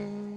Mm-hmm.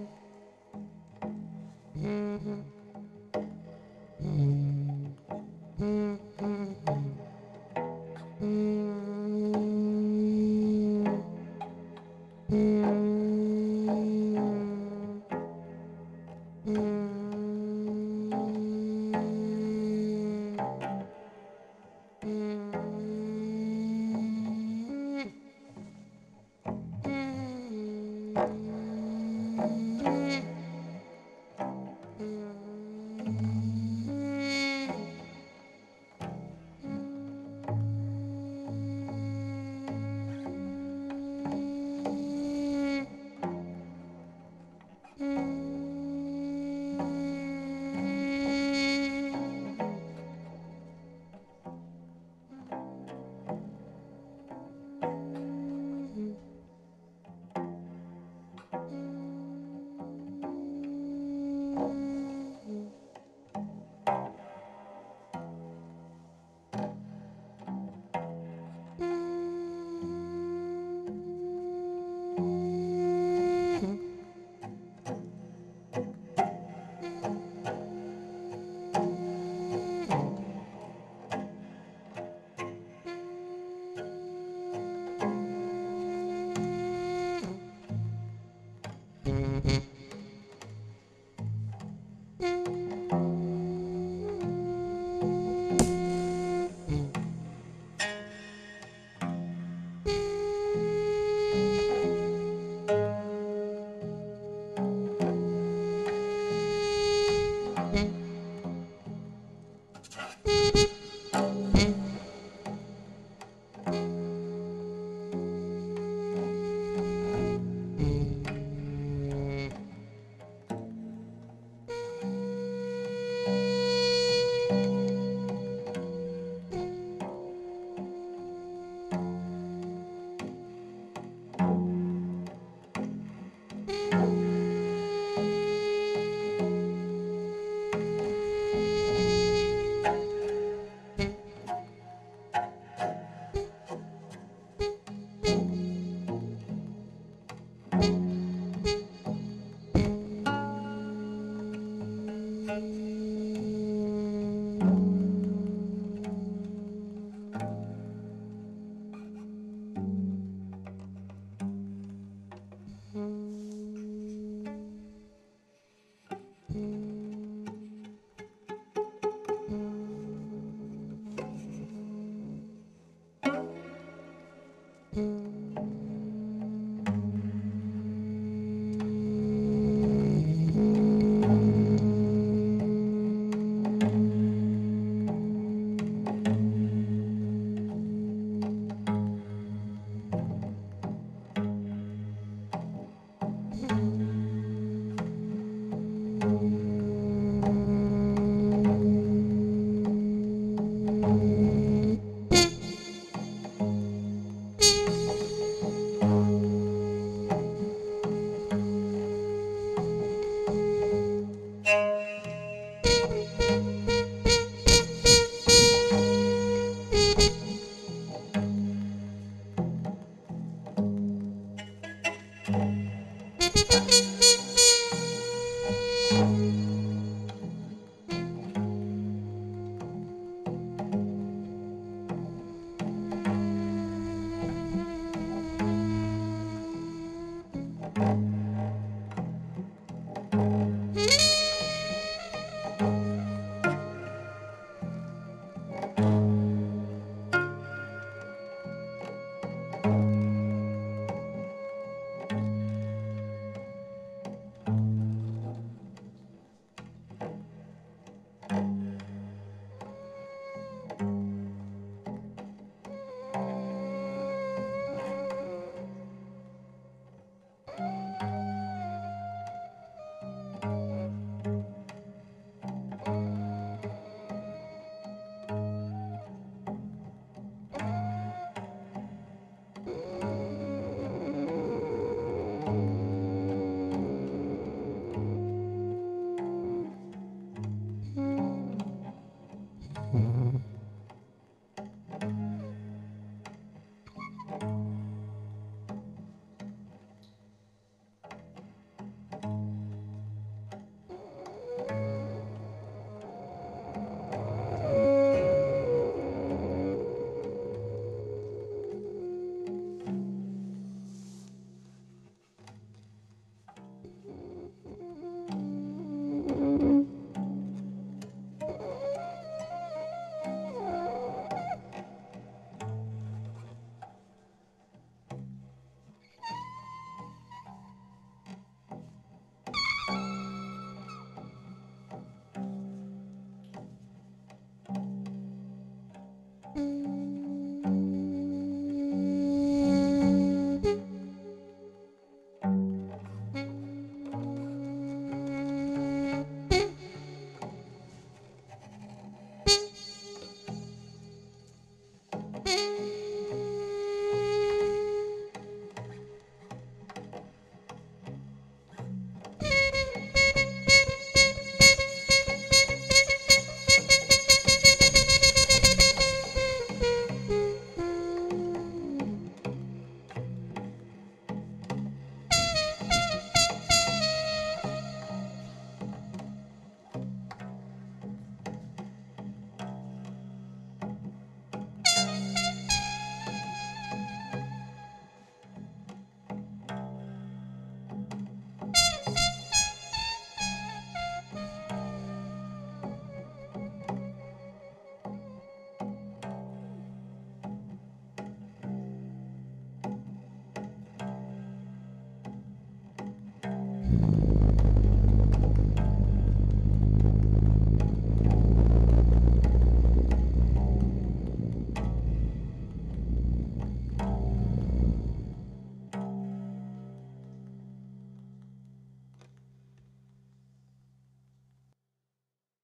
Música